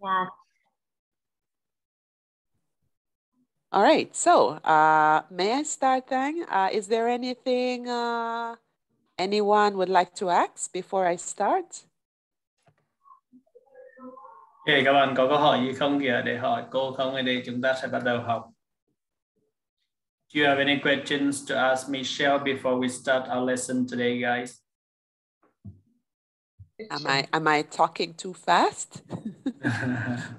Dạ. All right, so uh, may I start then? Uh, is there anything uh, anyone would like to ask before I start? Okay, các bạn có câu hỏi gì không kìa để hỏi cô không thì chúng ta sẽ bắt đầu học. Do you have any questions to ask Michelle before we start our lesson today, guys? Am I am I talking too fast?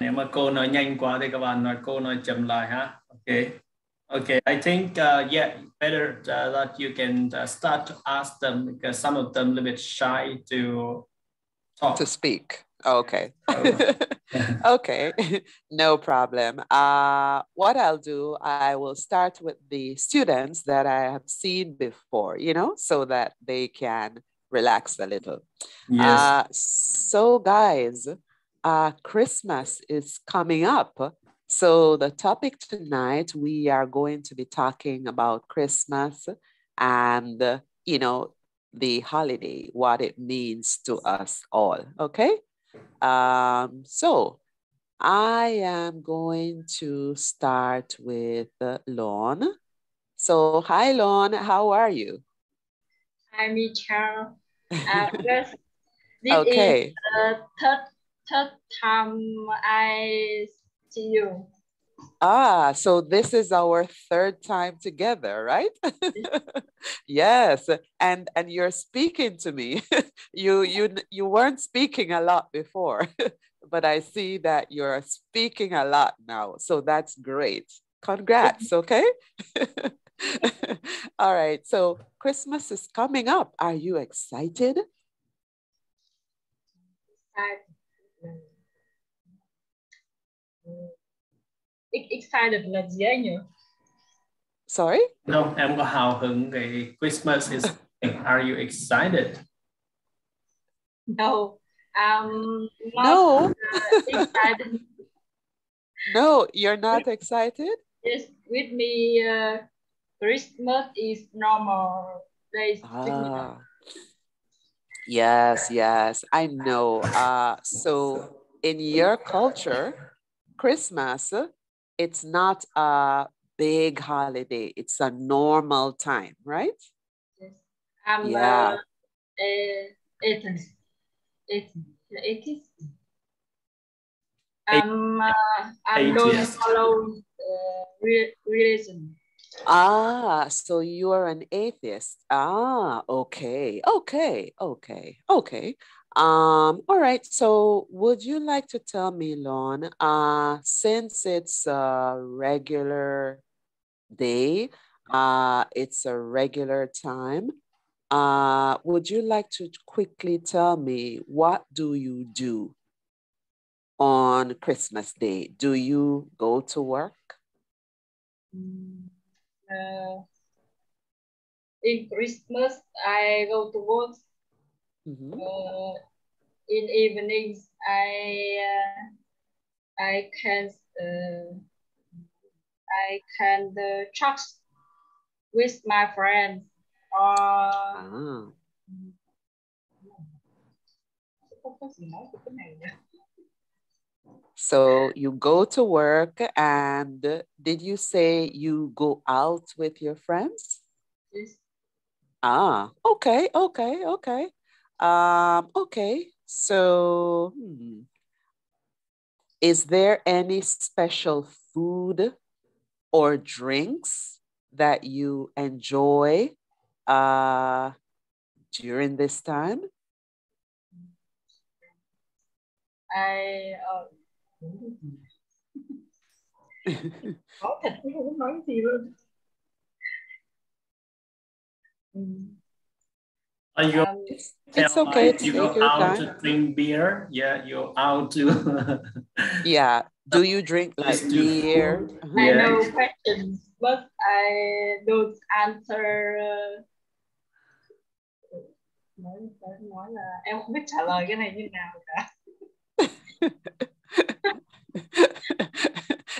Nếu mà cô nói nhanh quá thì các bạn nói cô nói chậm lại ha. Okay. Okay, I think uh, yeah, better uh, that you can uh, start to ask them because some of them a little bit shy to talk. to speak. Okay. okay, no problem. Uh, what I'll do, I will start with the students that I have seen before, you know, so that they can relax a little. Yes. Uh, so, guys, uh, Christmas is coming up. So, the topic tonight, we are going to be talking about Christmas and, you know, the holiday, what it means to us all. Okay. Um, so I am going to start with uh, Lon. So, hi, Lon. How are you? Hi, Michelle. Uh, yes, this Okay. is the third third time I see you. Ah, so this is our third time together, right? yes, and and you're speaking to me. you you you weren't speaking a lot before, but I see that you're speaking a lot now. So that's great. Congrats, okay? All right. So Christmas is coming up. Are you excited? I, Ex- excited là gì ấy nhỉ? Sorry? No, em có hào hứng cái Christmas is Are you excited? No, um, No. excited. No, you're not excited? Yes, with me, uh, Christmas is normal days. Ah. Yes, yes, I know. Uh, so in your culture, Christmas, it's not a big holiday. It's a normal time, right? Yes. I'm Yeah. uh, uh, atheist. Atheist. Atheist. I'm, uh, I don't Atheist. follow uh, re- religion. Ah, so you are an atheist. Ah, okay, okay, okay, okay. Um, all right. So would you like to tell me, Lon, uh, since it's a regular day, uh, it's a regular time, uh, would you like to quickly tell me what do you do on Christmas Day? Do you go to work? Uh, in Christmas, I go to work. Mhm. Uh, in evenings, I uh, I can uh, I can uh, chat with my friends or Ah. không có gì nói về cái này nữa. So you go to work and did you say you go out with your friends? Yes. Ah, okay, okay, okay. Um, okay. So hmm, is there any special food or drinks that you enjoy uh, during this time? I uh, you Um, It's, tell it's okay. us you Take go out time. to drink beer? Yeah, you're out to Yeah. Do you drink like Let's do beer? food. I Yeah. know questions, but I don't answer. uh, Nói, nói, nói là em không biết trả lời cái này như nào cả.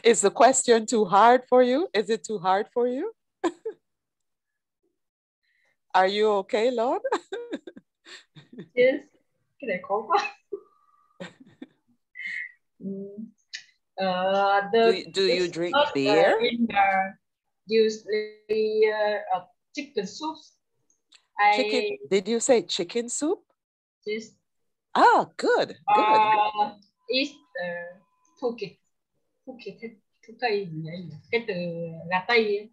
Is the question too hard for you? Is it too hard for you? Are you okay, Lord? Yes. Cái này khó quá. uh, the Do, you- do you drink beer? in the usually uh, chicken soups. I Chicken? Did you say chicken soup? just Ah, good, good. uh, eat uh, Phuket. Phuket thuốc tây gì đấy cái từ tây ấy.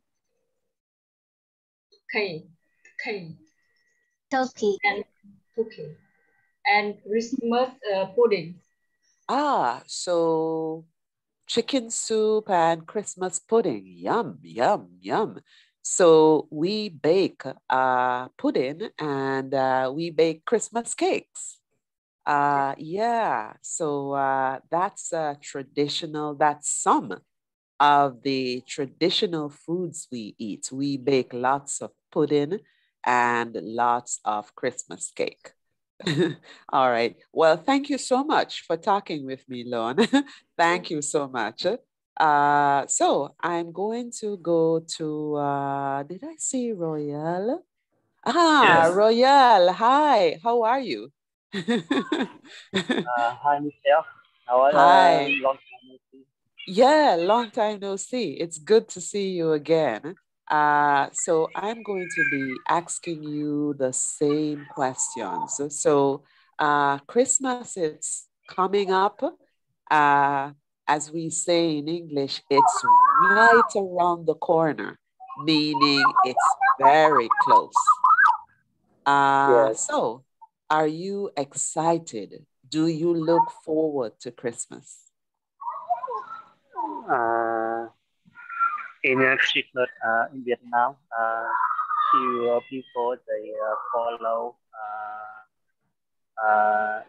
K K Turkey. and turkey. and Christmas uh, pudding. Ah, so chicken soup and Christmas pudding. Yum, yum, yum. So we bake uh, pudding and uh, we bake Christmas cakes. Uh, yeah, so uh, that's uh, traditional, that's some of the traditional foods we eat. We bake lots of pudding and lots of Christmas cake. All right. Well, thank you so much for talking with me, Lon. thank you so much. Uh, so I'm going to go to, uh, did I see Royal? Ah, Yes. Royal. Hi, how are you? Uh, hi, Michelle. How are Hi. you? Long time no see. Yeah, long time no see. It's good to see you again. Uh, so I'm going to be asking you the same questions. So uh, Christmas is coming up. Uh, as we say in English, it's right around the corner, meaning it's very close. Uh, Yes. So are you excited? Do you look forward to Christmas? Uh, in uh, uh, in Vietnam, uh, few uh, people they uh, follow uh, uh,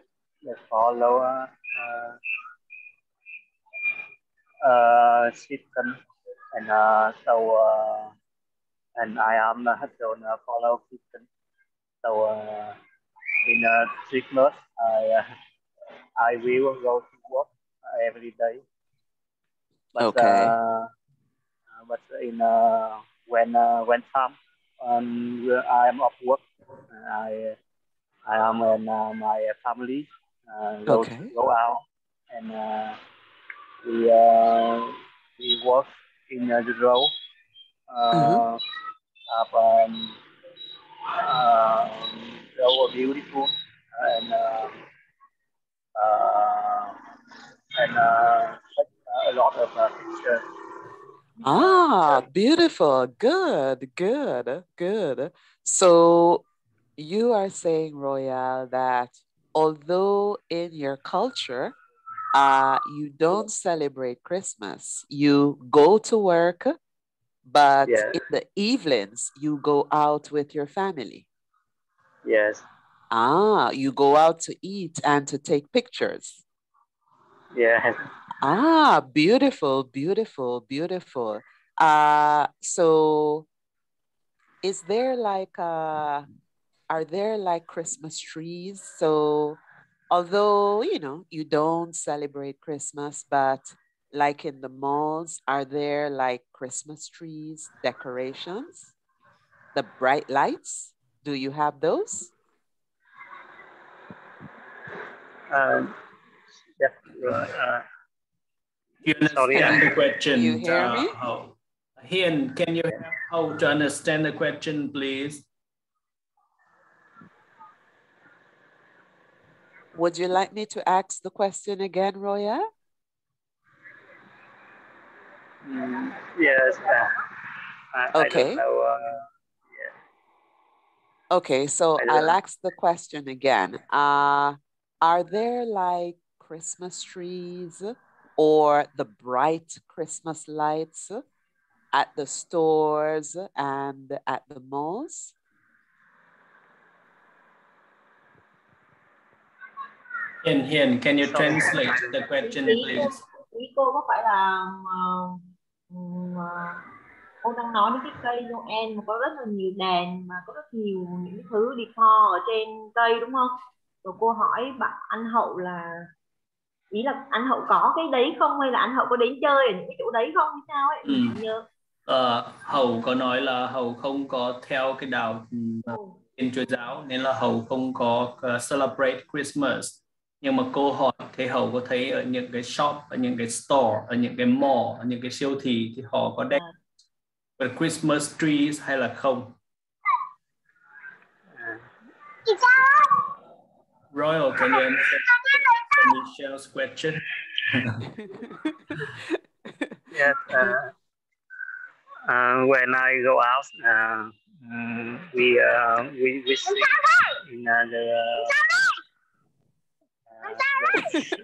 they follow uh, uh, uh, system and uh, so uh, and I am uh, don't uh, follow system. So uh, in uh, Christmas, I uh, I will go to work uh, every day. But Okay. But in uh, when uh, when time um, I am off work, I I am and uh, my family uh, go Okay. go out and uh, we uh, we work in uh, the road. Uh, Mhm. Have um, uh, so beautiful and uh, uh, and uh, a lot of uh, pictures. Ah, beautiful. Good, good, good. So you are saying, Royal, that although in your culture, uh, you don't celebrate Christmas, you go to work, but Yeah. in the evenings, you go out with your family. Yes, Ah, you go out to eat and to take pictures. yes. Ah, beautiful, beautiful, beautiful. Uh, so is there like uh are there like Christmas trees? So although, you know, you don't celebrate Christmas, but like in the malls, are there like Christmas trees, decorations, the bright lights? Do you have those? Um, yes, uh, Sorry, understand I- the question? You hear uh, me? How? Hian, can you help how to understand the question, please? Would you like me to ask the question again, Roya? mm, yes. Uh, I, I Okay. don't know. Uh, Okay, so I don't I'll ask the question again. Uh, are there like Christmas trees or the bright Christmas lights at the stores and at the malls? Hian, Hian, can you translate the question, please? ý cô có phải là ờ, ừm, ờ, cô đang nói đến cái cây Noel mà có rất là nhiều đèn mà có rất nhiều những cái thứ decor ở trên cây đúng không? Rồi cô hỏi bạn anh Hậu là ý là anh Hậu có cái đấy không hay là anh Hậu có đến chơi ở những cái chỗ đấy không hay sao ấy? Ừ. Nhớ. Ờ, Hậu có nói là Hậu không có theo cái đạo Ừ. Thiên Chúa giáo nên là Hậu không có uh, celebrate Christmas. nhưng mà cô hỏi thế hậu có thấy ở những cái shop ở những cái store ở những cái mall ở những cái siêu thị thì họ có đeo uh. Christmas trees hay là không Royal can you answer Michelle's question yes uh, uh, when I go out uh, um, we uh, we we see in uh, the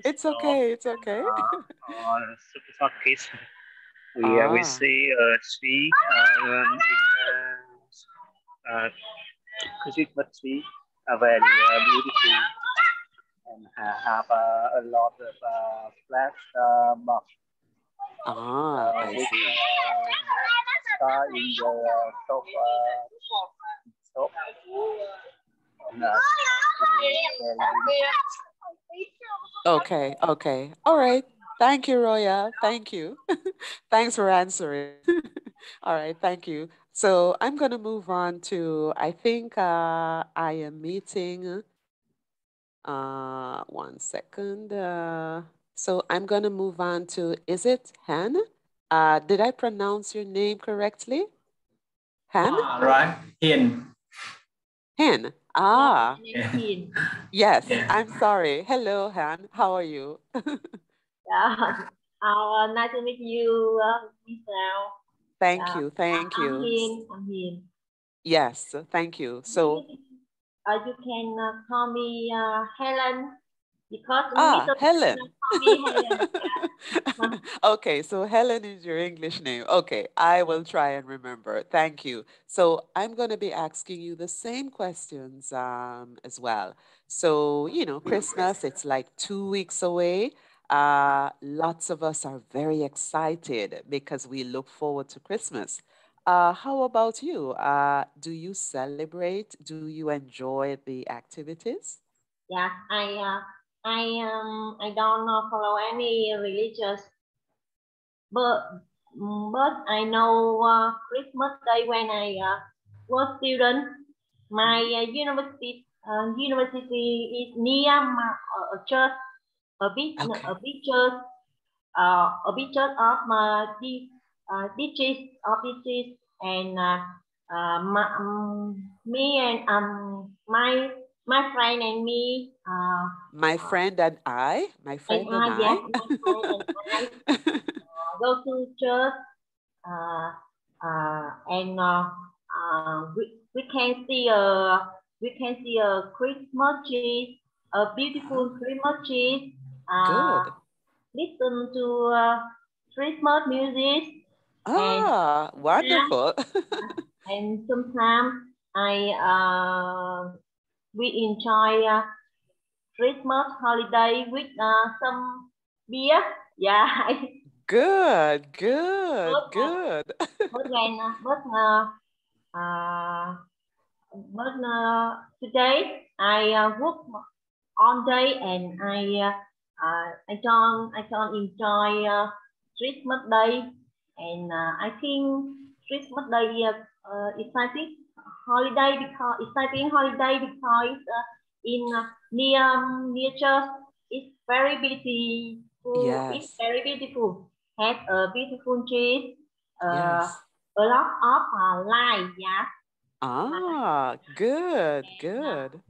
it's okay. It's okay. Uh, on supermarkets, we ah. uh, we see a tree um, in uh, Christmas tree, uh, very uh, beautiful, and have uh, a lot of uh, flat uh, box. Ah, I see. Star in the uh, top, uh, top. Uh, Okay, okay. All right. Thank you, Roya. Thank you. Thanks for answering. All right, thank you. So I'm going to move on to, I think uh, I am meeting, uh, one second. Uh, so I'm going to move on to, is it Han? Uh, did I pronounce your name correctly? Han? Uh, right, Hin. Han. Ah, Yeah. yes, Yeah. I'm sorry. Hello, Han. How are you? Yeah. Uh, nice to meet you, uh, Miss Lau. Thank Uh, you, thank I'm you. Hiền. I'm Hiền. Yes, thank you. So, uh, you can uh, call me uh, Helen because ah. Helen. Helen. Okay, so Helen is your English name. Okay, I will try and remember. Thank you. So I'm going to be asking you the same questions um, as well. So, you know, Christmas, it's like two weeks away. Uh, lots of us are very excited because we look forward to Christmas. Uh, how about you? Uh, do you celebrate? Do you enjoy the activities? Yeah, I uh, I um I don't follow any religious, but but I know uh, Christmas Day when I uh, was student. My uh, university uh, university is near my, uh, a church, a big Okay. a big church, uh, a big church of my uh, district of and uh, uh, my, um, me and um my my friend and me uh, My friend and I, my friend and I, and yes, I. my friend and I uh, go to church uh, uh, and uh, uh, we, we can see a we can see a Christmas tree, a beautiful Christmas tree. Uh, Good. listen to uh, Christmas music Ah, wonderful. and sometimes I uh, we enjoy uh, Christmas holiday with uh, some beer. Yeah, Good, good, Good. good. but when uh, but uh, uh, but uh, today I uh, work all day and I uh, uh, I don't I don't enjoy uh, Christmas day and uh, I think Christmas day uh, uh, exciting holiday because exciting holiday because uh, in uh, near church it's very beautiful. It's very beautiful. Has a beautiful tree. Uh, Yes. a lot of uh, light. Yeah. Ah, good, good.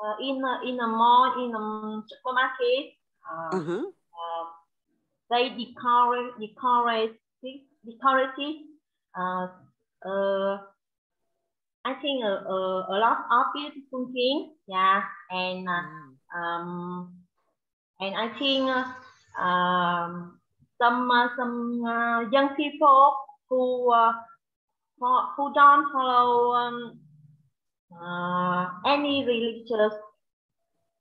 Uh, in a, in a mall, in a supermarket, uh, Uh-huh. uh, they decorate decorate decorate uh, uh, I think a, a, a lot of beautiful things. Yeah, and uh, um, and I think uh, um, some uh, some uh, young people who uh, who don't follow um, uh, any religious,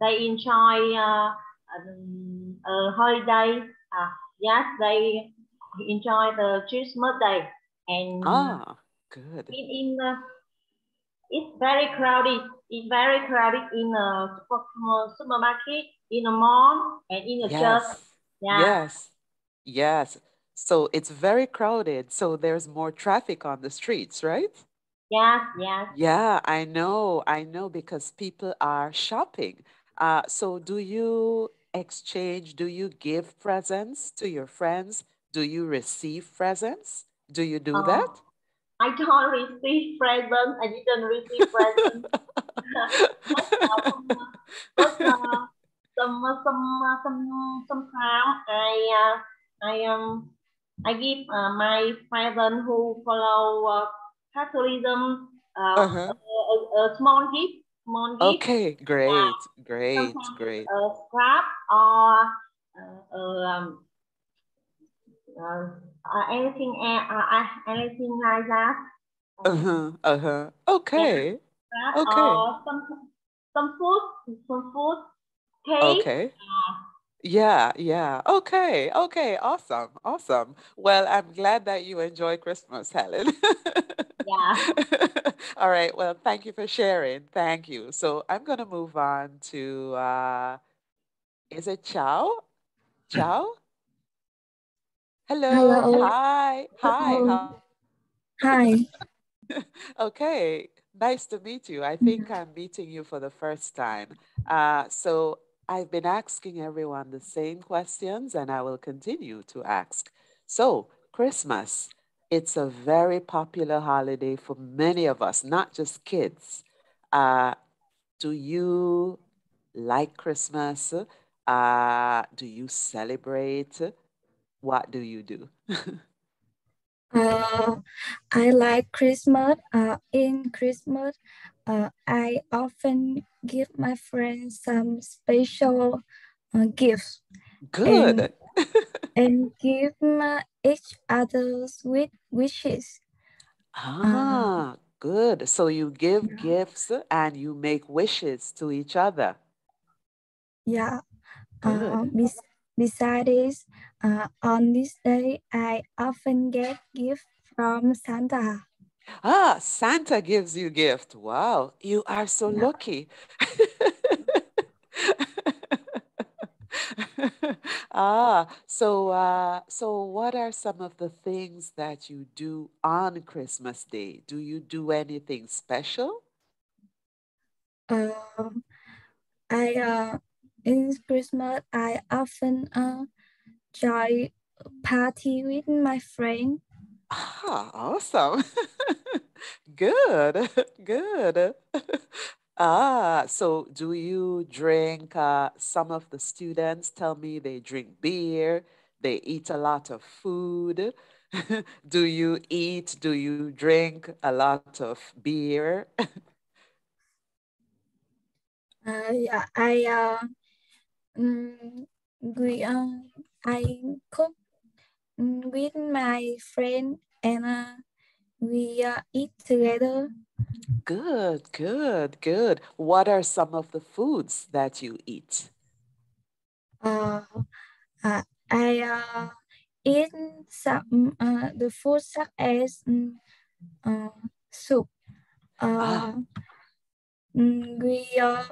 they enjoy uh, um, a holiday. Uh, yes, they enjoy the Christmas day, and Ah, good. in, in uh, it's very crowded. It's very crowded in a supermarket, in a mall, and in a church. Yes. Yeah. Yes. Yes. So it's very crowded. So there's more traffic on the streets, right? Yes, yes. Yeah, I know. I know because people are shopping. Uh, so do you exchange, do you give presents to your friends? Do you receive presents? Do you do Uh, that? I don't receive presents. I didn't receive presents. but uh, some uh, some uh, some sometimes I uh, I um I give uh, my friends who follow uh, Catholicism uh, Uh-huh. a, a, small gift, small gift, Okay, great, great, great. a scrap or uh, uh, um, uh, uh, anything uh, uh, anything like that. Uh-huh, uh-huh. Okay, Scrap Okay. or some some food, some food, cake. okay. Uh, Yeah, yeah. Okay, okay. Awesome, awesome. Well, I'm glad that you enjoy Christmas, Helen. yeah. All right. Well, thank you for sharing. Thank you. So I'm going to move on to, uh, is it Chow? Chow? Hello. Hello. Hi. Hi. Hello. Hi. Okay, nice to meet you. I think I'm meeting you for the first time. Uh, so I've been asking everyone the same questions and I will continue to ask. So, Christmas, it's a very popular holiday for many of us, not just kids. Uh, do you like Christmas? Uh, do you celebrate? What do you do? Uh, I like Christmas. Uh, in Christmas, uh, I often give my friends some special uh, gifts Good. and give uh, each other sweet wishes. Ah, good. So you give Yeah. gifts and you make wishes to each other. Yeah. Uh, besides uh, on this day, I often get gifts from Santa. Ah, Santa gives you gift. Wow, you are so Yeah. lucky. Ah, so uh, so what are some of the things that you do on Christmas Day? Do you do anything special? Um, I uh, in Christmas, I often uh, join party with my friend. Ah, awesome. Good, good. Ah, so do you drink, uh, some of the students tell me they drink beer, they eat a lot of food. Do you eat, do you drink a lot of beer? Uh, yeah, I uh, mm, we uh, I cook mm, with my friend and uh, we uh, eat together. Good, good, good. What are some of the foods that you eat? Uh, uh, I uh, eat some uh, the food such as mm, uh, soup. Ah, Uh, mm, we uh,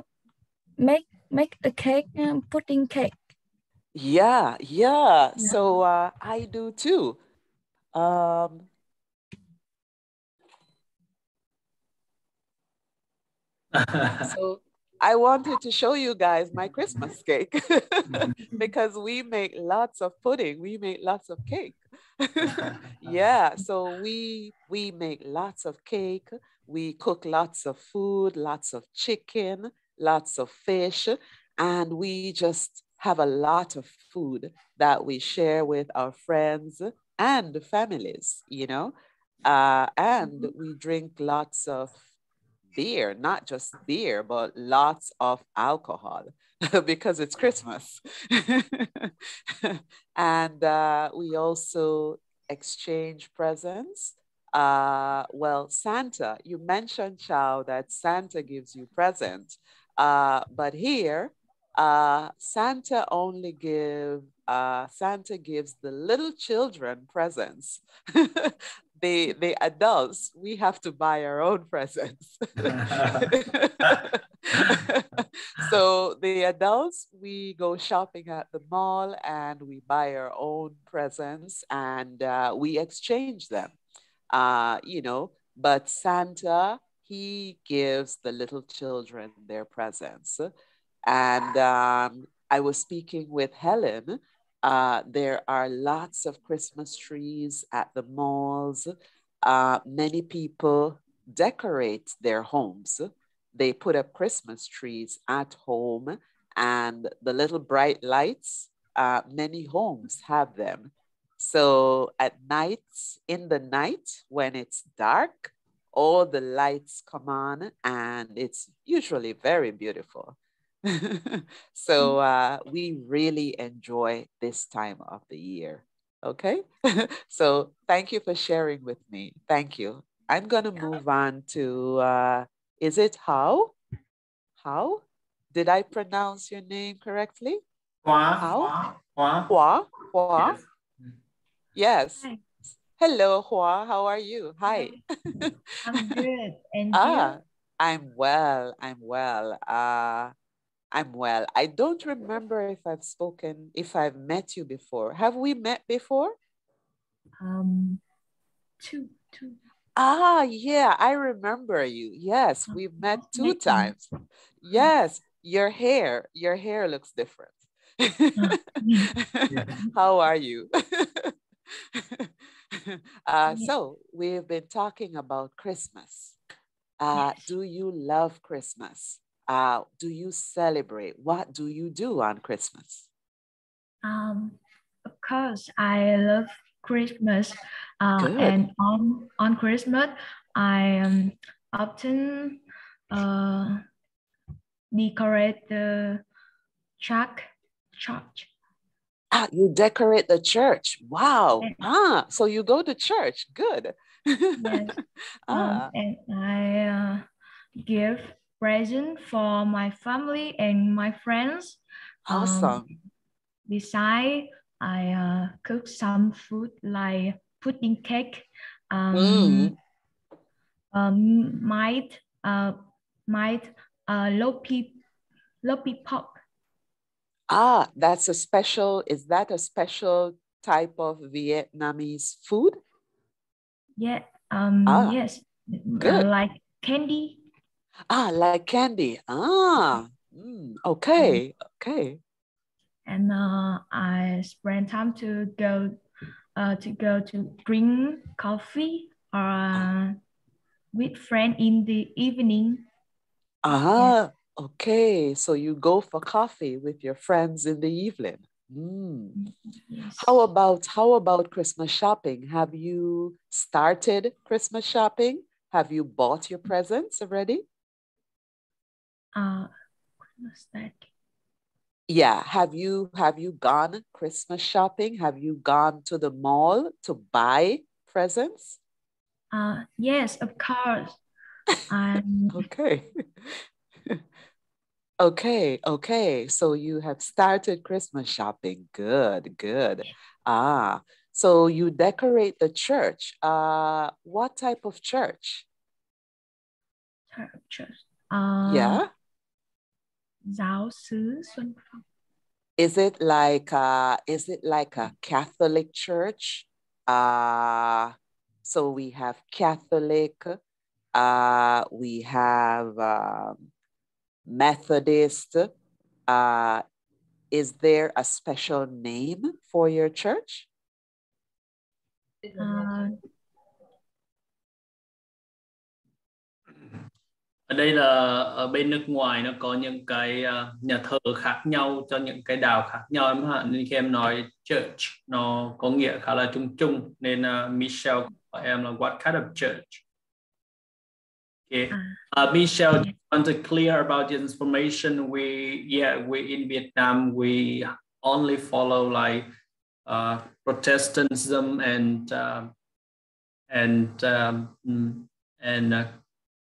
make make a cake, um, pudding cake. yeah, yeah. Yeah. So uh, I do too. Um, So I wanted to show you guys my Christmas cake because we make lots of pudding, we make lots of cake. Yeah, so we we make lots of cake, we cook lots of food, lots of chicken, lots of fish, and we just have a lot of food that we share with our friends and families, you know. Uh, and we drink lots of beer, not just beer, but lots of alcohol because it's Christmas. and uh, we also exchange presents. Uh, well, Santa, you mentioned, Chow, that Santa gives you presents. Uh, but here, uh, Santa only give, uh, Santa gives the little children presents. the the adults we have to buy our own presents so the adults we go shopping at the mall and we buy our own presents and uh, we exchange them uh, you know but santa he gives the little children their presents And um, I was speaking with Helen. Uh, there are lots of Christmas trees at the malls. Uh, many people decorate their homes. They put up Christmas trees at home and the little bright lights, uh, many homes have them. So at nights, in the night when it's dark, all the lights come on and it's usually very beautiful. so mm. uh, we really enjoy this time of the year. Okay. so thank you for sharing with me. Thank you. I'm going to move on to, uh, is it how? How? Did I pronounce your name correctly? Hua. How? Hua. Hua. Hua. Yes. yes. Hello, Hua. How are you? Hi. I'm good. And ah, you? I'm well. I'm well. Uh, I'm well. I don't remember if I've spoken, if I've met you before. Have we met before? Um, two, two. Ah, yeah, I remember you. Yes, we've met two times. Yes, your hair, your hair looks different. How are you? uh, so we've been talking about Christmas. Uh, Yes. do you love Christmas? Uh, do you celebrate? What do you do on Christmas? Um, of course, I love Christmas. Uh, and on on Christmas, I um, often uh, decorate the church. Church. Ah, you decorate the church. Wow. Ah, so you go to church. Good. Yes. ah, Um, and I uh, give present for my family and my friends. Um, awesome. Beside, I uh, cook some food like pudding cake, um, Mm. um, might, uh, might, uh, lopi, lopi pork. Ah, that's a special, is that a special type of Vietnamese food? Yeah, um, Ah, yes, uh, good. like candy. Ah, like candy. Ah, mm, okay, okay. and uh, I spend time to go uh, to go to drink coffee or uh, with friend in the evening. Ah, okay. So you go for coffee with your friends in the evening. Mm. Yes. How about how about Christmas shopping? Have you started Christmas shopping? Have you bought your presents already? Uh, what's that? Yeah, have you have you gone Christmas shopping? Have you gone to the mall to buy presents? Uh, yes, of course. Um, Okay. Okay, okay. So you have started Christmas shopping. Good, good. Ah, so you decorate the church. Uh, what type of church? church. Uh, Yeah. Giáo xứ Xuân Phong. Is it like uh is it like a Catholic church? Uh so we have Catholic, uh we have um, Methodist. Uh is there a special name for your church? Uh, ở đây là ở bên nước ngoài nó có những cái à, nhà thờ khác nhau cho những cái đào khác nhau em ạ nên khi em nói church nó có nghĩa khá là chung chung nên uh, Michelle hỏi em là what kind of church okay uh, Michelle just want to clear about this information we yeah we in Vietnam we only follow like uh, Protestantism and um, and um, mm, and uh,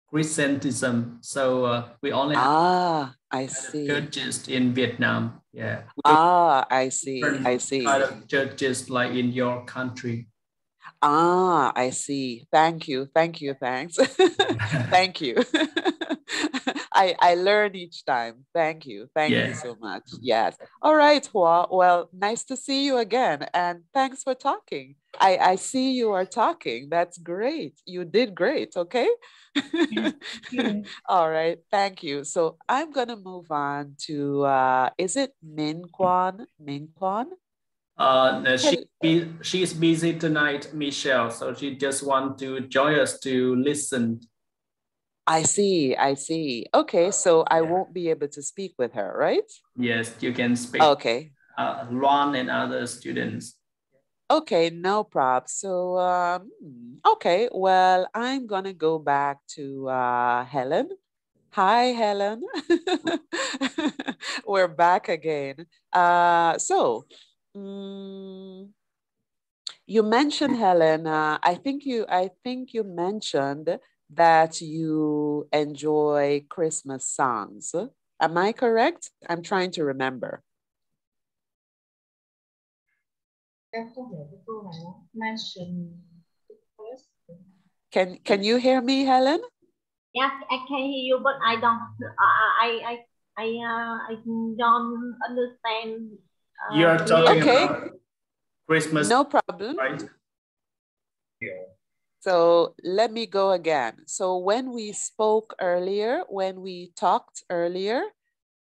Christianism. So uh, we only have Ah, I kind see. churches in Vietnam. Yeah. We Ah, I see. I see. Kind of churches like in your country. Ah, I see. Thank you. Thank you. Thanks. Thank you. I I learn each time. Thank you. Thank you so much. Yes. All right, Hua. Well, nice to see you again, and thanks for talking. I, I see you are talking. That's great. You did great. Okay. All right. Thank you. So I'm going to move on to, uh, is it Min Kwan? Min Kwan? Uh, she, she's busy tonight, Michelle. So she just want to join us to listen. I see. I see. Okay. So I won't be able to speak with her, right? Yes, you can speak. Okay. Uh, Ron and other students. Okay, no problem. So, um, okay, well, I'm gonna go back to uh, Helen. Hi, Helen. We're back again. Uh, so, um, you mentioned Helen. Uh, I think you. I think you mentioned that you enjoy Christmas songs. Am I correct? I'm trying to remember. Can Can you hear me, Helen? Yes, I can hear you, but I don't. I I I uh, I don't understand. Uh, You're talking okay. about Christmas. No problem. Right. So let me go again. So when we spoke earlier, when we talked earlier,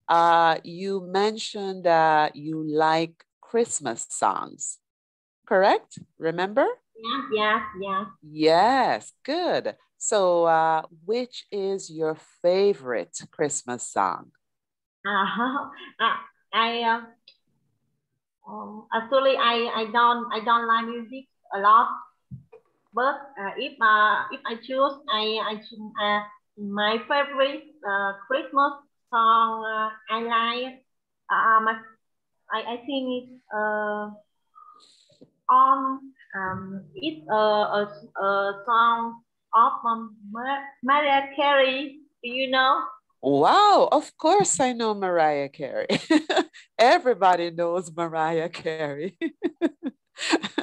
uh, you mentioned that you like Christmas songs correct? Remember? Yeah, yeah, yeah. Yes, good. So uh, which is your favorite Christmas song? Uh-huh. I, I uh, um, actually I, I don't I don't like music a lot, but uh, if uh, if I choose I I uh, my favorite uh, Christmas song uh, I like um I I think it's uh um, it's a, a, a song of um, Mariah Carey. Do you know? Wow, of course I know Mariah Carey. Everybody knows Mariah Carey.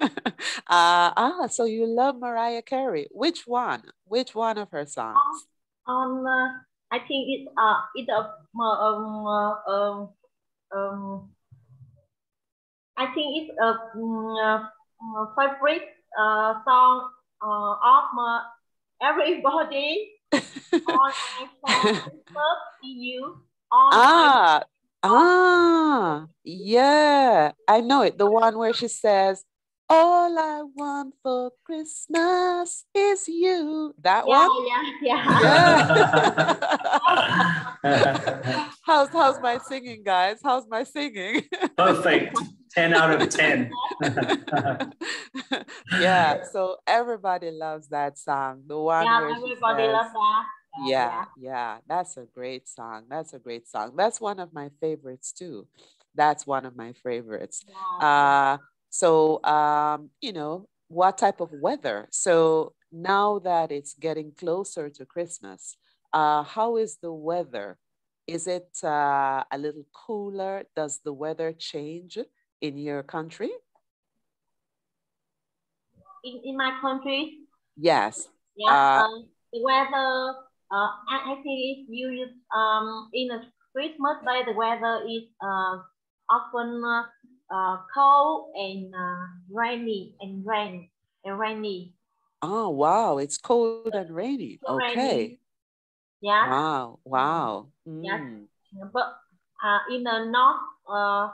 uh, ah, so you love Mariah Carey. Which one? Which one of her songs? Um, um uh, I think it's uh it's a um uh, um um I think it's a um, uh, favorite uh, song uh, of uh, everybody on iPhone you on ah ah yeah I know it the one where she says all I want for Christmas is you. That yeah, one? Yeah, yeah. yeah. how's how's my singing, guys? How's my singing? Perfect. 10 out of 10. yeah, so everybody loves that song. The one yeah, everybody says, loves that. Yeah, yeah, yeah, that's a great song. That's a great song. That's one of my favorites too. That's one of my favorites. Yeah. Uh, so, um, you know, what type of weather? So now that it's getting closer to Christmas, uh, how is the weather? Is it uh, a little cooler? Does the weather change in your country? In, in my country? Yes. Yeah, uh, um, the weather, uh, I, think it's usually um, in a Christmas day, the weather is uh, often uh, uh, cold and uh, rainy and rain and rainy. Oh wow, it's cold and rainy. Okay. Rainy. Yeah. Wow. Wow. Mm. Yeah. But uh, in the north, uh,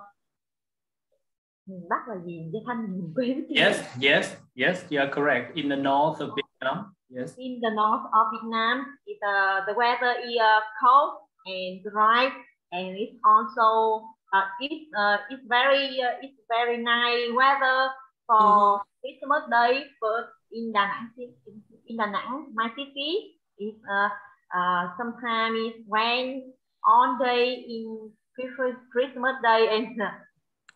Bắc là gì? Thanh quên. Yes, yes, yes, you are correct. In the north of Vietnam. Yes. In the north of Vietnam, it, uh, the weather is uh, cold and dry, and it's also uh, it's uh, it's very uh, it's very nice weather for. Christmas day. But in Nang, in Da Nang, my city, it uh, uh, sometimes it rain all day in Christmas day and uh,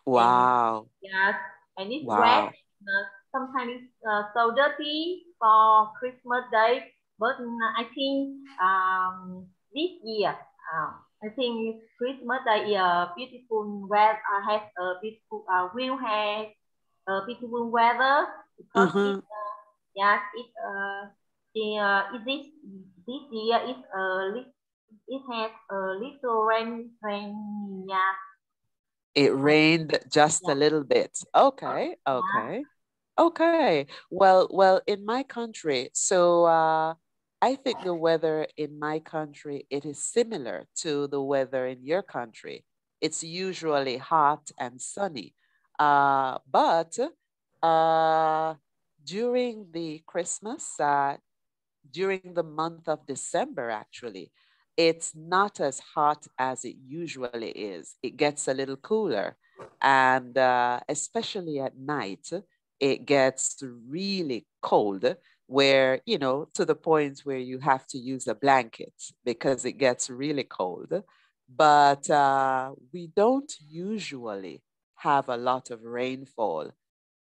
Wow. And, yes, and it's wow. wet. Uh, sometimes it's uh, so dirty for Christmas Day, but uh, I think um, this year, uh, I think Christmas Day is a beautiful weather. Uh, has a beautiful uh, will have a beautiful weather because mm-hmm. it, uh, yes, it uh, the uh, it, this this year is a it has a little rain rain yeah it rained just yeah. a little bit. Okay, okay. Okay. Well, well, in my country, so uh, I think the weather in my country it is similar to the weather in your country. It's usually hot and sunny, uh, but uh, during the Christmas, uh, during the month of December, actually, it's not as hot as it usually is. It gets a little cooler. And uh, especially at night, it gets really cold where, you know, to the point where you have to use a blanket because it gets really cold. But uh, we don't usually have a lot of rainfall.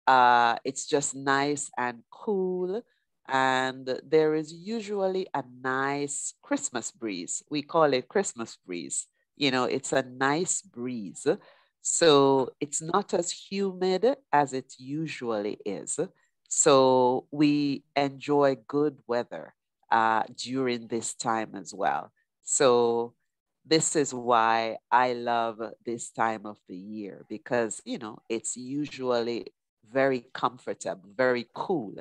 Uh, it's just nice and cool and there is usually a nice Christmas breeze. We call it Christmas breeze. You know, it's a nice breeze. So it's not as humid as it usually is. So we enjoy good weather uh, during this time as well. So this is why I love this time of the year because, you know, it's usually very comfortable, very cool.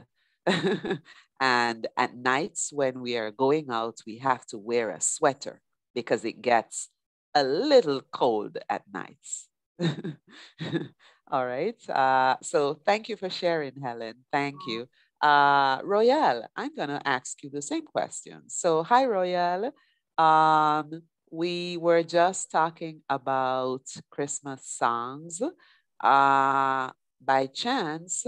and at nights when we are going out, we have to wear a sweater because it gets a little cold at nights. All right. Uh, so thank you for sharing, Helen. Thank you. Uh, Royale, I'm going to ask you the same question. So, hi, Royale. Um, we were just talking about Christmas songs. Uh, by chance,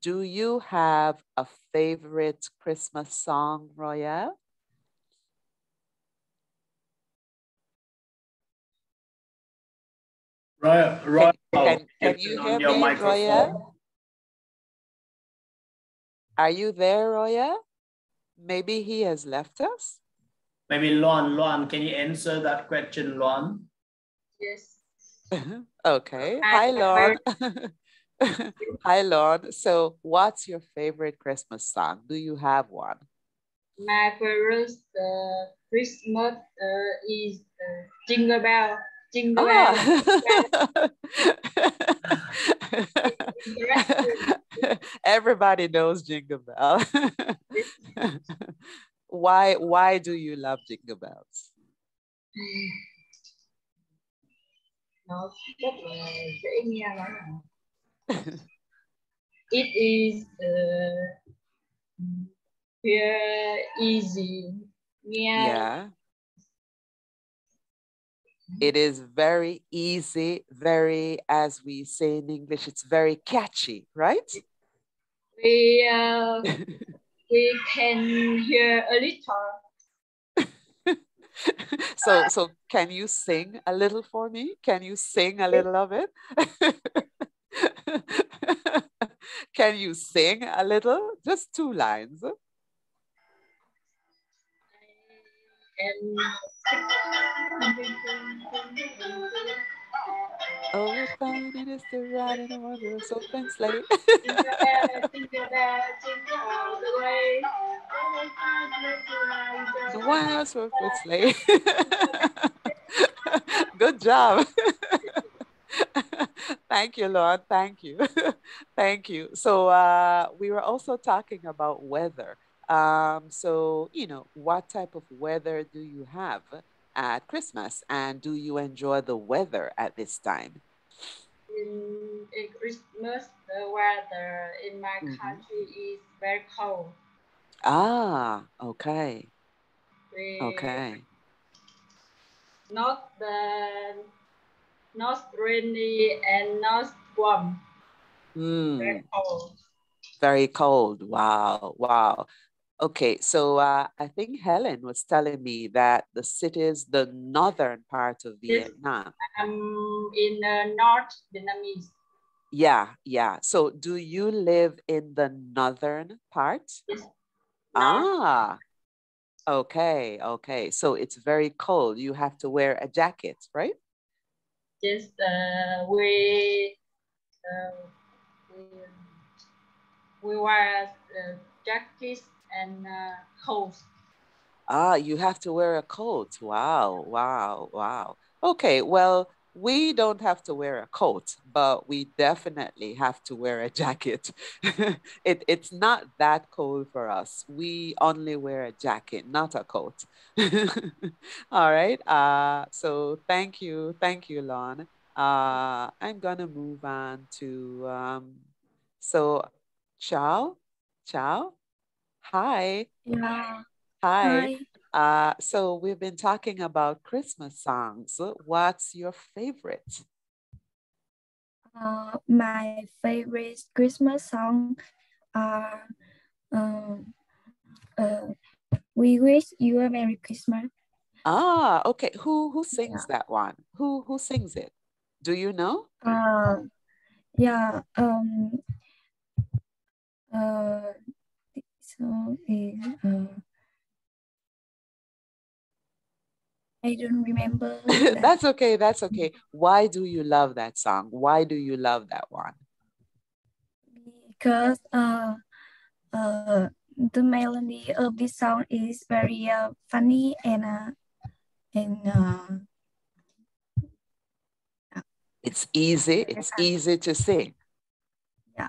do you have a favorite Christmas song, Royale? Royal, Royal, can, can, can you hear me, Royale? Are you there, Royale? Maybe he has left us. Maybe Luan, Luan, can you answer that question, Luan? Yes. okay. Hi, Luan. Hi, Lord. So, what's your favorite Christmas song? Do you have one? My favorite uh, Christmas uh, is uh, Jingle Bell. Jingle ah. Everybody knows Jingle Bell. why? Why do you love Jingle Bells? Nó it is uh, very easy. Yeah. yeah. It is very easy, very, as we say in English, it's very catchy, right? We, uh, we can hear a little. so, so can you sing a little for me? Can you sing a little of it? Can you sing a little? Just two lines. Oh, what fun it is to ride in a wondrous open sleigh. the one else with sleigh. Good job. Thank you, Lord. Thank you. Thank you. So uh, we were also talking about weather. Um, so, you know, what type of weather do you have at Christmas? And do you enjoy the weather at this time? In, in Christmas, the weather in my mm -hmm. country is very cold. Ah, okay. We, okay. Not the not rainy and not warm. Mm. Very cold. Very cold. Wow. Wow. Okay, so uh, I think Helen was telling me that the city is the northern part of Vietnam. Um, in uh, North Vietnamese. Yeah, yeah. So do you live in the northern part? Yes. Ah, okay, okay. So it's very cold. You have to wear a jacket, right? Just uh, we, uh, we we wear uh, jackets and uh, coats. Ah, you have to wear a coat. Wow, wow, wow. Okay, well, we don't have to wear a coat, but we definitely have to wear a jacket. it, it's not that cold for us. We only wear a jacket, not a coat. All right. Uh, so thank you. Thank you, Lon. Uh, I'm going to move on to, um, so Chow, Chow, hi. Yeah. Hi. Hi. Uh, so we've been talking about Christmas songs. What's your favorite? Uh, my favorite Christmas song are um, uh, "We Wish You a Merry Christmas." Ah, okay. Who who sings that one? Who who sings it? Do you know? Uh, yeah. Um. Uh. Song is uh. I don't remember. that. That's okay. That's okay. Why do you love that song? Why do you love that one? because uh, uh, the melody of this song is very uh, funny and uh, and uh, It's easy. It's easy to sing. Yeah.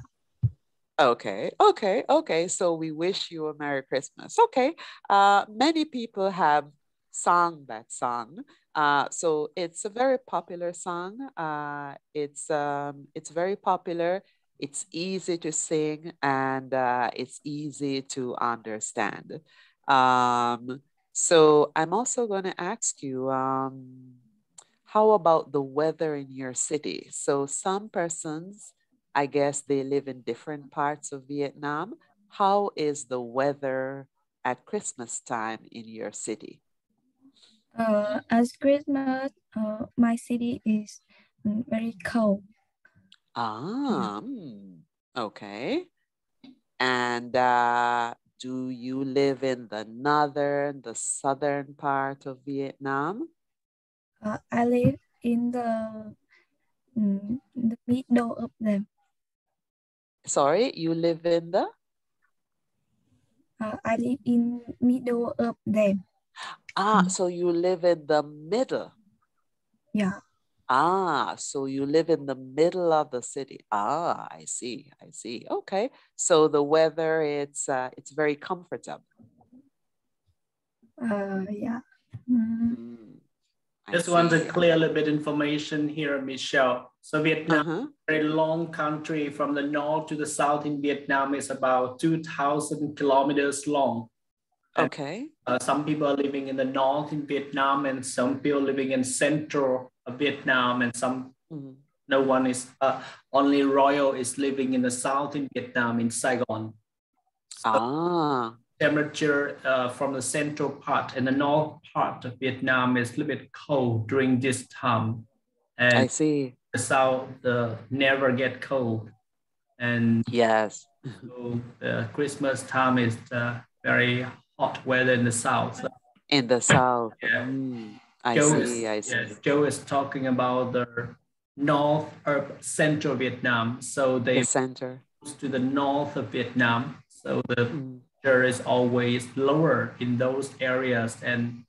Okay. Okay. Okay. So we wish you a Merry Christmas. Okay. Uh, many people have sung that song. Uh, so it's a very popular song. Uh, it's um, it's very popular. It's easy to sing and uh, it's easy to understand. Um, so I'm also going to ask you, um, how about the weather in your city? So some persons, I guess they live in different parts of Vietnam. How is the weather at Christmas time in your city? Uh, as Christmas, uh, my city is mm, very cold. Ah, mm, okay. And uh, do you live in the northern, the southern part of Vietnam? Uh, I live in the mm, the middle of them. Sorry, you live in the? Uh, I live in middle of them. Ah, Mm. so you live in the middle. Yeah. Ah, so you live in the middle of the city. Ah, I see. I see. Okay. So the weather, it's uh, it's very comfortable. Uh, yeah. Mm, Mm, I Just want to see. clear a little bit information here, Michelle. So Vietnam, Uh-huh. very long country from the north to the south in Vietnam is about 2,000 kilometers long. Okay. Uh, some people are living in the north in Vietnam and some people living in central of Vietnam and some Mhm. no one is uh, only royal is living in the south in Vietnam in Saigon. So Ah, temperature uh, from the central part and the north part of Vietnam is a little bit cold during this time. I And see. the south the never get cold. And Yes. so the Christmas time is uh, very hot weather in the south. In the south. Yeah. Mm, I Joe is, see. I see. yes, Joe is talking about the north or central Vietnam. So they The center. to the north of Vietnam. So the Mm. temperature is always lower in those areas and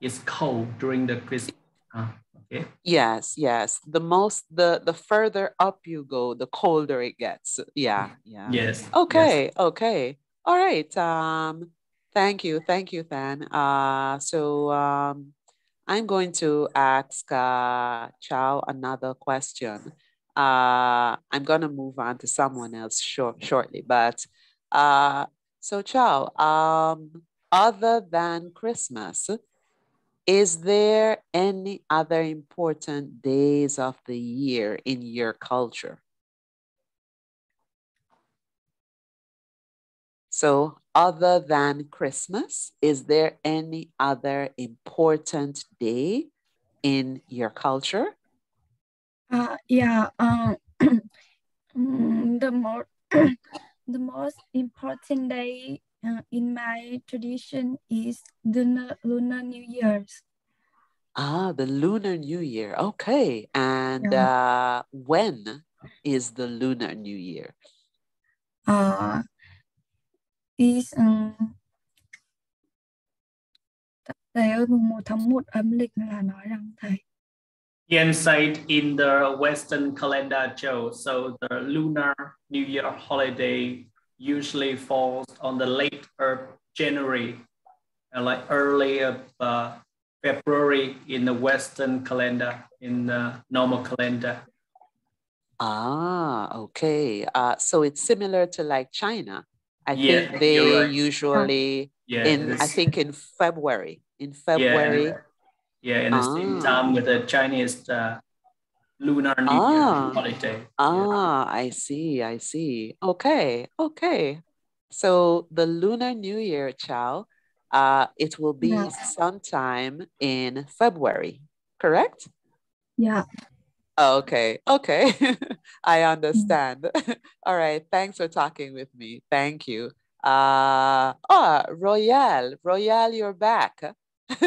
it's cold during the Christmas. Uh, okay. Yes, yes. The most the the further up you go, the colder it gets. Yeah, yeah. Yes. Okay, okay. All right. Um, thank you, thank you, Than. Uh, so um, I'm going to ask uh, Chow another question. Uh, I'm gonna move on to someone else short, shortly, but uh, so Chow, um, other than Christmas, is there any other important days of the year in your culture? So, other than Christmas, is there any other important day in your culture? uh, yeah. Um, mm, the more the most important day uh, in my tradition is the Lunar, New Year's. Ah, the Lunar New Year. Okay. And uh, when is the Lunar New Year? Uh, is um, thầy ơi mùng 1 tháng 1 âm lịch là nói rằng thầy Yen said in the Western calendar, Joe, so the lunar New Year holiday usually falls on the late of January, like early of uh, February in the Western calendar, in the normal calendar. Ah, okay. Uh, so it's similar to like China. I Yeah, think they right. usually Yeah, in I think in February. In February. Yeah, in the same Ah. time with the Chinese uh, Lunar New Ah. Year holiday. Ah, I see, I see. Okay, okay. So the Lunar New Year, Chow, uh, it will be Yeah. sometime in February, correct? Yeah. Okay, okay. I understand. All right, thanks for talking with me. Thank you. Uh, oh, Royale, Royale, you're back.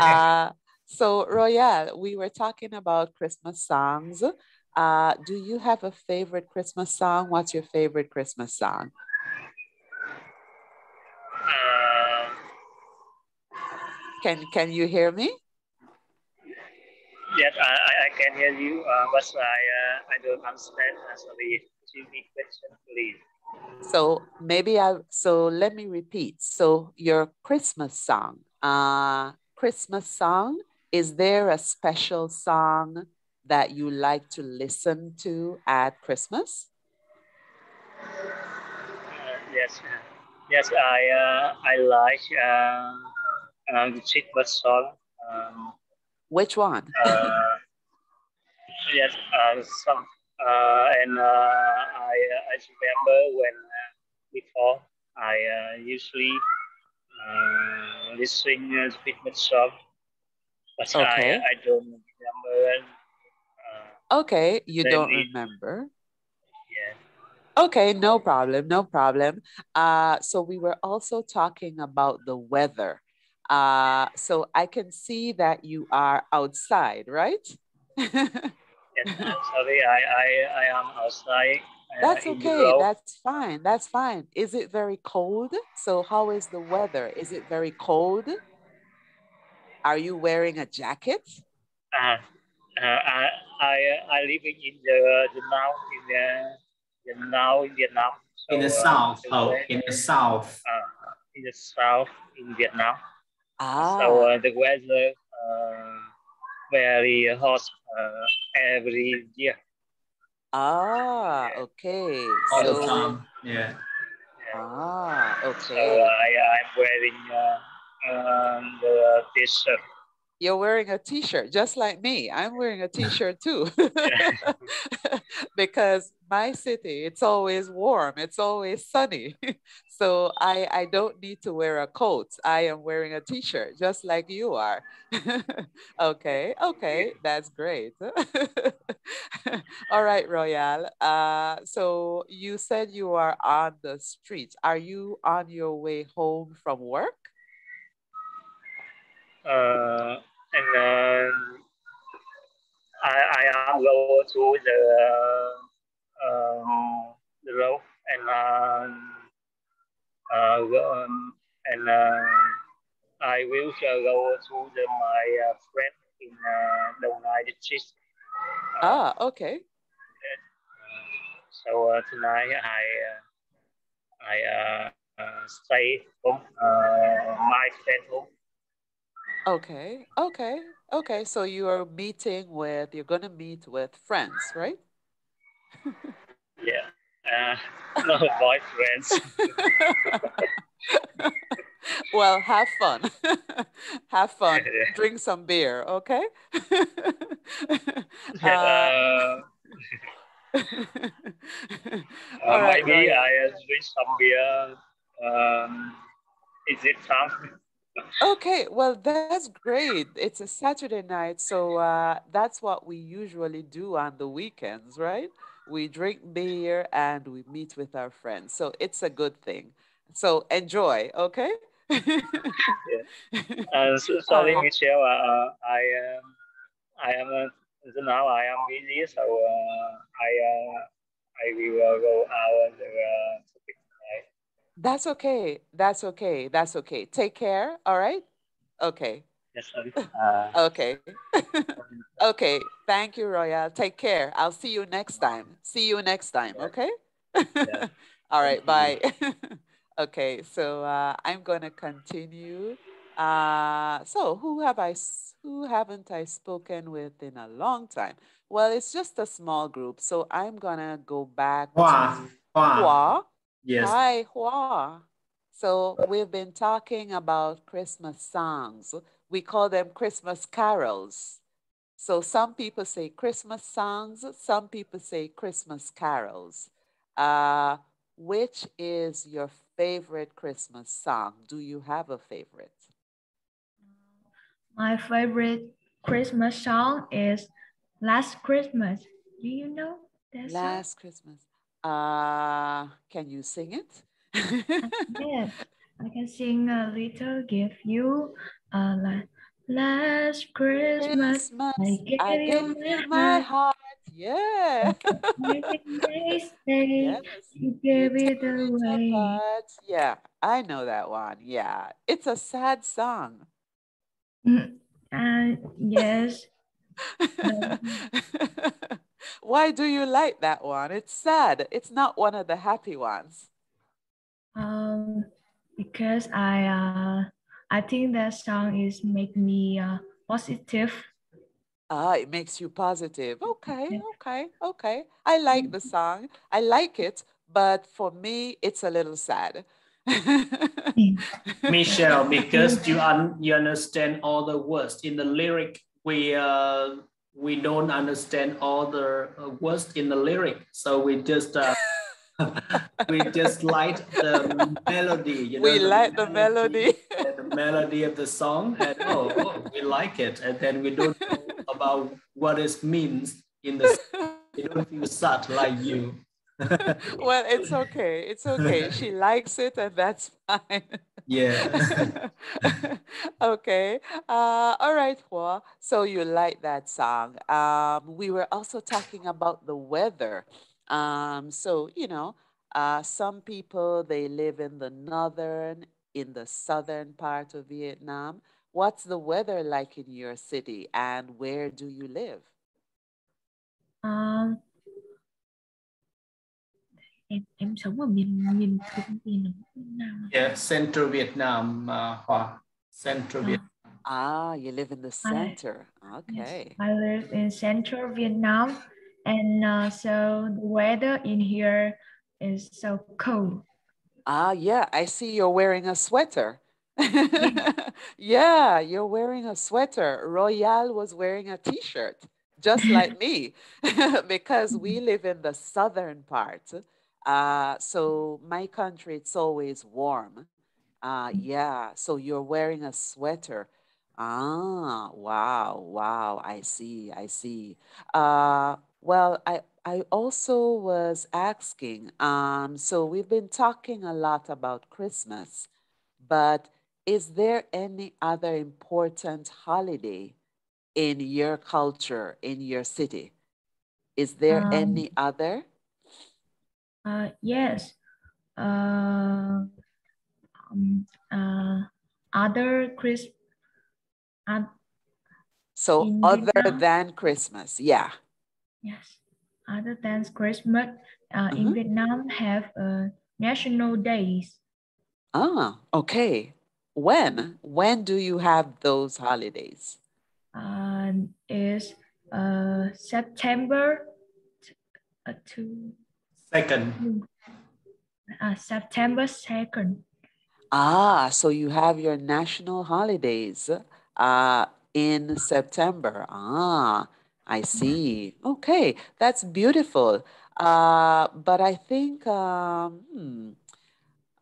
uh, so Royale, we were talking about Christmas songs. Uh, do you have a favorite Christmas song? What's your favorite Christmas song? Uh, Can can you hear me? Yes, I, I can hear you, uh, but I uh, I don't understand. You repeat question, please? So maybe I so let me repeat. So your Christmas song, uh Christmas song, is there a special song that you like to listen to at Christmas? Uh, yes, uh, yes, I uh, I like uh, uh, the Christmas song. Um, Which one? uh, yes, uh, some, uh, and uh, I uh, I remember when uh, before I uh, usually uh, listen uh, Christmas song, but Okay. I I don't remember. Uh, Okay, you don't me- remember. yeah. Okay, no problem, no problem. Uh, so we were also talking about the weather. Uh, so I can see that you are outside, right? Yes, I'm sorry, I, I, I am outside. uh, That's okay. That's fine. That's fine. Is it very cold? So how is the weather? Is it very cold? Are you wearing a jacket? Uh, uh, I, I, I living in the, the now in the, the now in Vietnam. In the So, uh, south, oh, in the south. uh, in the south in Vietnam. Ah, So uh, the weather uh, very hot uh, every year. ah, okay. All the time. Yeah. ah, okay. So. I, I'm wearing uh, um, the t-shirt. You're wearing a t-shirt just like me. I'm wearing a t-shirt too. because my city, it's always warm, it's always sunny. so I, I don't need to wear a coat. I am wearing a t-shirt just like you are. okay, okay, that's great. All right, Royal. Uh, so you said you are on the street. Are you on your way home from work? Uh, and uh, I, I am go to the um, the road and uh, uh, go, um, and uh, Go to the, my uh, friend in uh, Nai district. Uh, Ah, okay. so uh, tonight I uh, I uh, uh, stay home, uh, my friend home. Okay, okay, okay. So you are meeting with, you're going to meet with friends, right? Yeah. Uh, no boyfriends. well, have fun. Have fun. Drink some beer, okay? uh, uh, right, maybe Royal. I uh, drink some beer. Um, is it time? Okay, well, that's great. It's a Saturday night, so uh, that's what we usually do on the weekends, right? We drink beer and we meet with our friends. So it's a good thing. So enjoy, okay? Uh, so, sorry, Uh, Michelle. Uh, I um, I am uh, so now I am busy, so uh, I uh, I will uh, go out uh, topic tonight. That's okay. That's okay. That's okay. Take care, all right? Okay. Yes, sorry. Uh, Okay. okay. Thank you, Royal. Take care. I'll see you next time. See you next time. Okay. Yeah. All right. Thank Bye. Okay. So uh, I'm going to continue. Uh, so who have I, who haven't I spoken with in a long time? Well, it's just a small group. So I'm going to go back Hoa. to Hoa. Hua. Yes. Hi, Hua. So we've been talking about Christmas songs. We call them Christmas carols. So some people say Christmas songs, some people say Christmas carols. Uh, which is your favorite Christmas song? Do you have a favorite? My favorite Christmas song is Last Christmas. Do you know that song? Last Christmas. Uh, can you sing it? Yes, I can sing a little give you a la- last Christmas. Christmas, I gave I you my you my heart. Yeah. Yes. you gave it away. apart. Yeah, I know that one. Yeah, it's a sad song. Mm, uh, yes, Why do you like that one? It's sad. It's not one of the happy ones. um, because I uh, I think that song is make me uh, positive. Ah, it makes you positive. Okay, Yeah. okay, okay. I like the song. I like it, but for me, it's a little sad. Michelle, because you un- you understand all the words in the lyric, we uh, we don't understand all the uh, words in the lyric, so we just uh, we just like the melody. You know, We like the melody. the melody of the song, and oh, oh, we like it, and then we don't know about what it means in the. We don't feel sad like you. Well, it's okay. It's okay. She likes it, and that's fine. yeah. okay. Uh, all right, Hua. So you like that song. Um, we were also talking about the weather. Um, so, you know, uh, some people, they live in the northern, in the southern part of Vietnam. What's the weather like in your city and where do you live? Um, em em sống ở miền miền miền miền nào? Yeah, Central Vietnam, uh, Hoa. Central Uh, Vietnam. Ah, you live in the I- center. Yes, Okay. I live in central Vietnam, and uh, so the weather in here is so cold. Ah, yeah, I see you're wearing a sweater. Yeah, you're wearing a sweater. Royal was wearing a t-shirt, just like me, because we live in the southern part. Uh, so my country, it's always warm. Uh, yeah, so you're wearing a sweater. Ah, wow, wow, I see, I see. Uh, well, I, I also was asking, um, so we've been talking a lot about Christmas, but is there any other important holiday in your culture, in your city? Is there Um, any other? Uh, yes. Uh, um, uh, other Chris, uh, So other Vietnam? than Christmas, yeah. yes, other than Christmas, uh, in Mhm. Vietnam have uh, national days. Ah, okay. When? When do you have those holidays? Uh, is uh, September uh, to Second. uh, September second. Ah, so you have your national holidays uh, in September. Ah, I see. Okay, that's beautiful. Uh, but I think, um, hmm,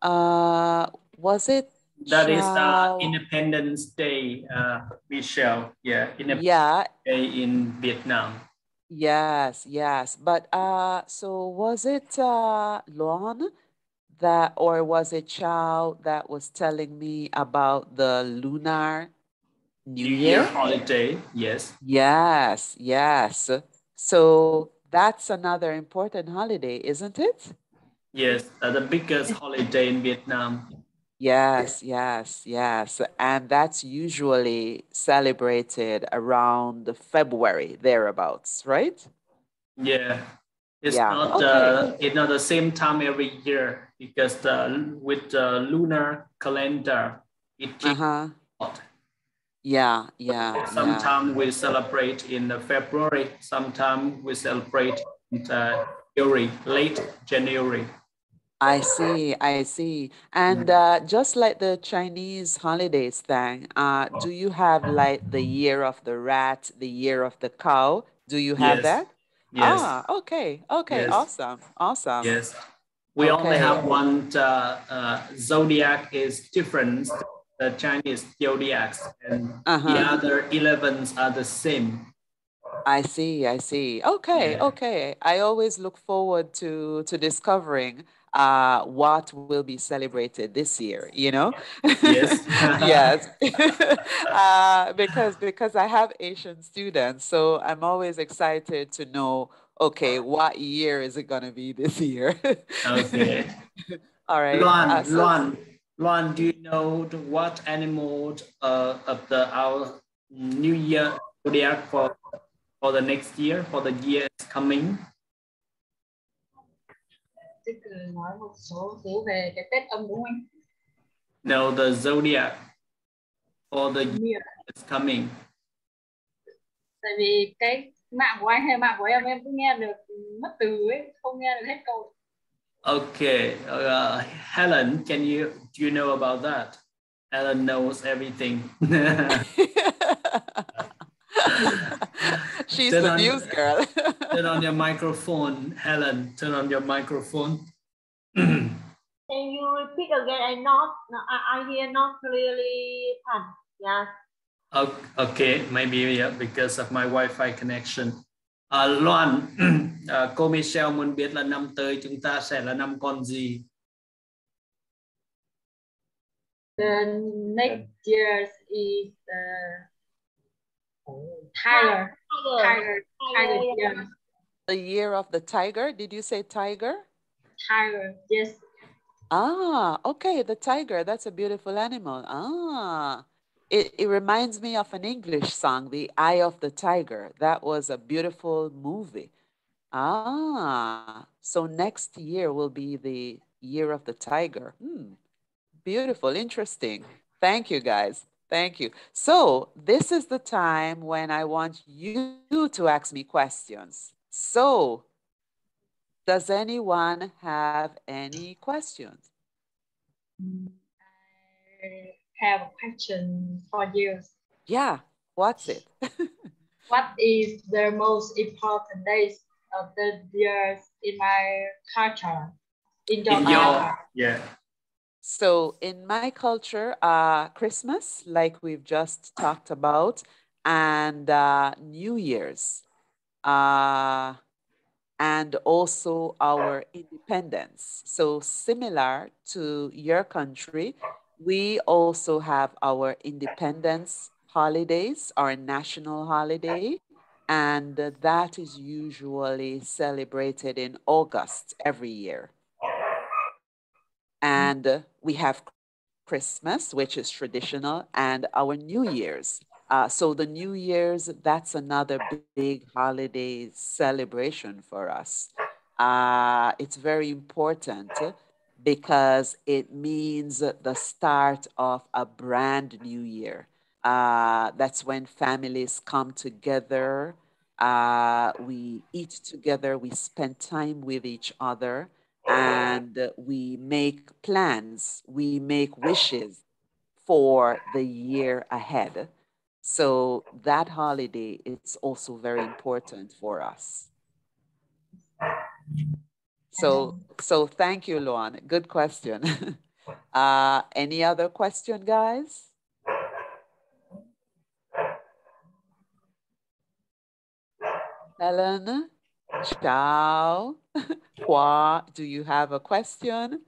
uh, was it That is uh, Independence Day, uh, Michelle. Yeah, Independence Yeah, Day in Vietnam. yes, yes. But uh, so was it uh, that, or was it Chow that was telling me about the Lunar New New Year Year? holiday. Yes. Yes, yes. So that's another important holiday, isn't it? Yes, uh, the biggest holiday in Vietnam. Yes, yes, yes. And that's usually celebrated around February, thereabouts, right? Yeah. It's Yeah, not okay. uh, it's not the same time every year because the with the lunar calendar it changes Uh-huh. a lot. Yeah, yeah, yeah. Sometimes we celebrate in February, sometimes we celebrate in the January, late January. I see, I see. And uh, just like the Chinese holidays thing, uh, do you have like the year of the rat, the year of the cow? Do you have Yes. that? Yes. Ah, okay, okay, Yes. awesome, awesome. Yes. We only have one uh, uh, zodiac is different, the Chinese zodiacs, and the Uh-huh. other 11s are the same. I see, I see. Okay, Yeah. okay. I always look forward to to discovering uh what will be celebrated this year, you know? Yes. Yes. uh because because I have Asian students, so I'm always excited to know, okay, what year is it gonna be this year? Okay. All right. Luan, uh, so- Luan, Luan, do you know what animal uh, of the our New Year zodiac for for the next year, for the year is coming? Tức nói một số thứ về cái Tết âm đúng không anh? No, the zodiac for the year Year. is coming. Tại vì cái mạng của anh hay mạng của em em cứ nghe được mất từ ấy, không nghe được hết câu. Okay, uh, Helen, can you do you know about that? Helen knows everything. She's Turn the on- news girl. turn on your microphone, Helen. Turn on your microphone. Can you repeat again? I not, no, I, I hear not clearly. O- Okay, maybe yeah, because of my Wi-Fi connection. À, Loan, à, cô Michelle muốn biết là năm tới chúng ta sẽ là năm con gì? The next year is the tiger. Tiger. Tiger. Tiger. Yeah. The year of the tiger. Did you say tiger? Tiger. Yes. Ah, okay, the tiger. That's a beautiful animal. Ah, it, it reminds me of an English song, The Eye of the Tiger. That was a beautiful movie. Ah, so next year will be the year of the tiger. Hmm, beautiful, interesting. Thank you, guys. Thank you. So this is the time when I want you to ask me questions. So does anyone have any questions? Mm, I have a question for you. Yeah, what's it? What is the most important days of the year in my culture? In your In your culture? yeah. So in my culture, uh, Christmas, like we've just talked about, and uh, New Year's, uh, and also our independence. So similar to your country, we also have our independence holidays, our national holiday, and that is usually celebrated in August every year. And uh, we have Christmas, which is traditional, and our New Year's. Uh, so the New Year's, that's another big holiday celebration for us. Uh, it's very important because it means the start of a brand new year. Uh, that's when families come together, uh, we eat together, we spend time with each other, and we make plans, we make wishes for the year ahead. So that holiday is also very important for us. So, so thank you, Luan. Good question. uh, any other question, guys? Helen, Ciao, Hua, do you have a question?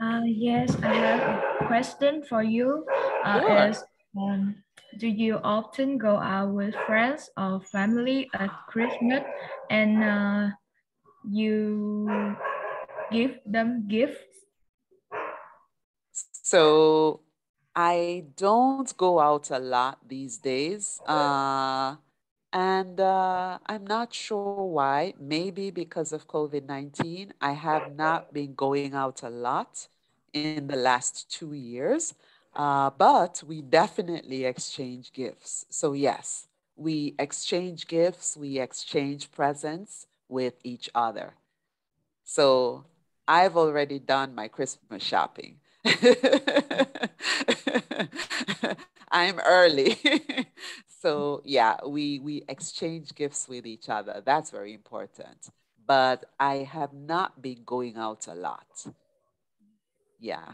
Uh, yes, I have a question for you. Uh, Sure. is, um, do you often go out with friends or family at Christmas and uh, you give them gifts? So I don't go out a lot these days. Uh, and uh, I'm not sure why. Maybe because of COVID 19, I have not been going out a lot in the last two years. Uh, but we definitely exchange gifts. So, yes, we exchange gifts, we exchange presents with each other. So, I've already done my Christmas shopping. I'm early. so yeah, we we exchange gifts with each other. That's very important. But I have not been going out a lot. Yeah.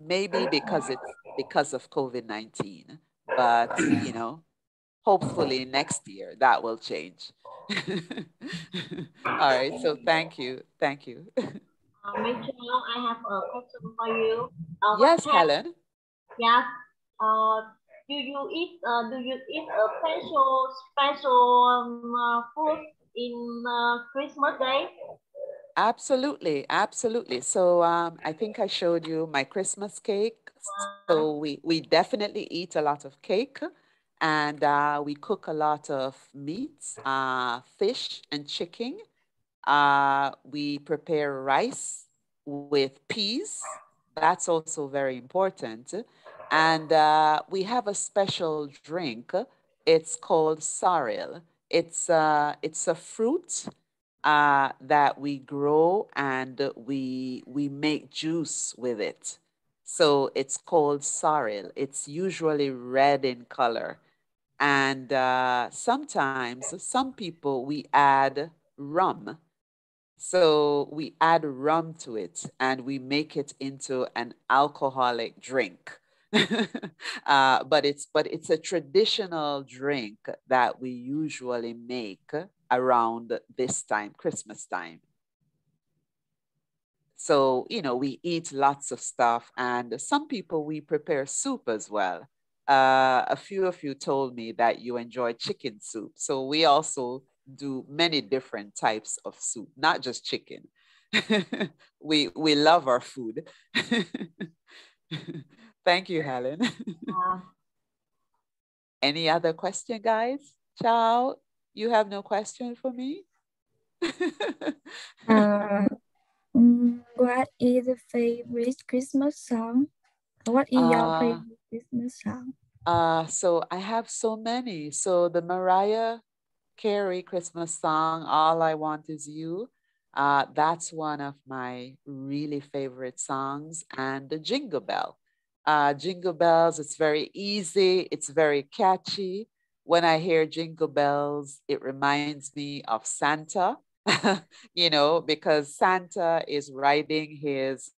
Maybe because it's because of COVID-19. But you know, hopefully next year that will change. All right. So thank you. Thank you. Uh, Michelle, I have a question for you. Uh, yes, Helen. Yes. Uh, do you eat? Uh, do you eat a special special um, uh, food in uh, Christmas Day? Absolutely, absolutely. So um, I think I showed you my Christmas cake. So we we definitely eat a lot of cake, and uh, we cook a lot of meats, uh, fish, and chicken. Uh, we prepare rice with peas. That's also very important. And uh, we have a special drink. It's called sorrel. It's, uh, it's a fruit uh, that we grow and we, we make juice with it. So it's called sorrel. It's usually red in color. And uh, sometimes, some people, we add rum so we add rum to it and we make it into an alcoholic drink. Uh, but it's but it's a traditional drink that we usually make around this time, Christmas time. So, you know, we eat lots of stuff and some people we prepare soup as well. Uh, a few of you told me that you enjoy chicken soup. So we also do many different types of soup, not just chicken. we we love our food. Thank you, Helen. Any other question, guys? Ciao. You have no question for me? uh, what is the favorite Christmas song? What is uh, your favorite Christmas song? Uh, so I have so many. So the Mariah Carey Christmas song, All I Want Is You. Uh, that's one of my really favorite songs. And the Jingle Bell. Uh, Jingle Bells, it's very easy, it's very catchy. When I hear Jingle Bells, it reminds me of Santa, you know, because Santa is riding his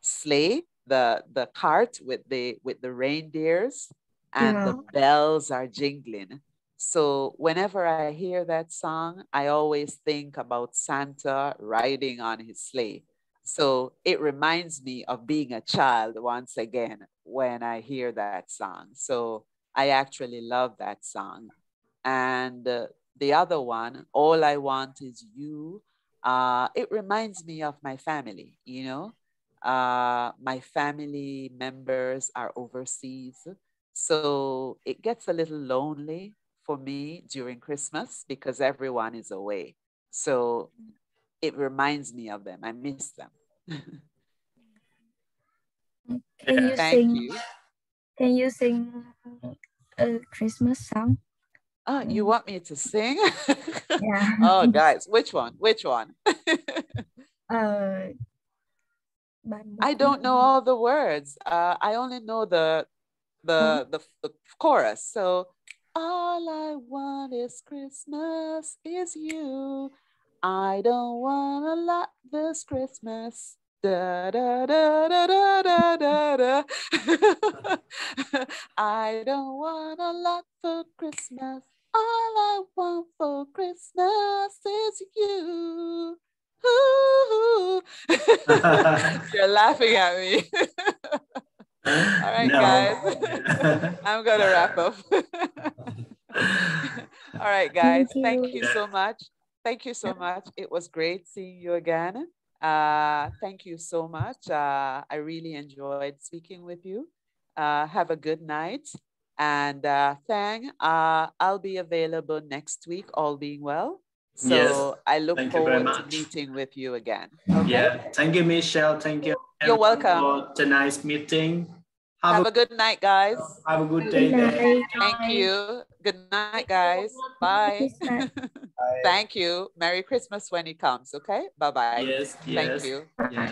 sleigh, the, the cart with the, with the reindeers, and yeah. the bells are jingling. So whenever I hear that song, I always think about Santa riding on his sleigh. So it reminds me of being a child once again when I hear that song. So I actually love that song. And uh, the other one, All I Want Is You, uh, it reminds me of my family, you know. Uh, my family members are overseas. So it gets a little lonely for me during Christmas because everyone is away. So it reminds me of them. I miss them. can you Thank sing, you. Can you sing a Christmas song? Oh, you want me to sing? yeah. oh, guys, which one? Which one? uh, I don't know all the words. Uh, I only know the the, the the chorus. So all I want is Christmas is you. I don't want a lot this Christmas. Da, da, da, da, da, da, da, da. I don't want a lot for Christmas. All I want for Christmas is you. You're laughing at me. All right, no. guys. I'm going to wrap up. All right, guys. Thank you. Thank you so much. Thank you so much. It was great seeing you again. Uh, thank you so much. Uh, I really enjoyed speaking with you. Uh, have a good night. And uh, Thang, uh, I'll be available next week, all being well. So Yes. I look Thank forward to meeting with you again. Yeah. Thank you, Michelle. Thank you. You're everyone welcome. For tonight's meeting. Have, Have, a good night, guys. have a good day. Good there. Thank you. Good night, guys. Bye. Christmas. Thank you. Merry Christmas when it comes, okay? Bye bye. Yes. Thank Yes. you. Yeah.